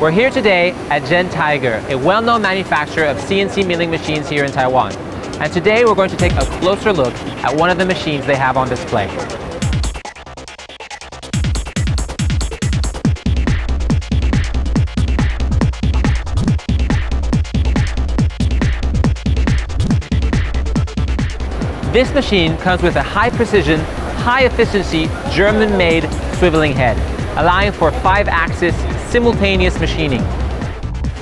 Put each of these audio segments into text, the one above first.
We're here today at Gentiger, a well-known manufacturer of CNC milling machines here in Taiwan. And today we're going to take a closer look at one of the machines they have on display. This machine comes with a high precision, high efficiency, German-made swiveling head, allowing for five-axis simultaneous machining.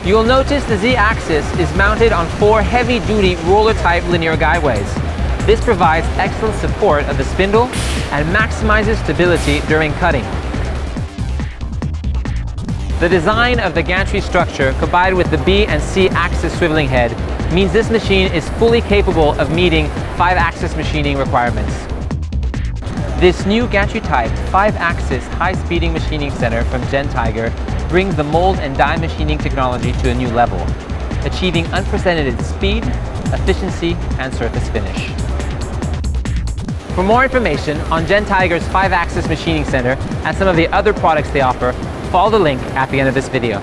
You'll notice the Z-axis is mounted on four heavy-duty roller-type linear guideways. This provides excellent support of the spindle and maximizes stability during cutting. The design of the gantry structure combined with the B and C axis swiveling head means this machine is fully capable of meeting 5-axis machining requirements. This new gantry type 5-axis high-speeding machining center from Gentiger brings the mold and die machining technology to a new level, achieving unprecedented speed, efficiency, and surface finish. For more information on Gentiger's 5-axis machining center and some of the other products they offer, follow the link at the end of this video.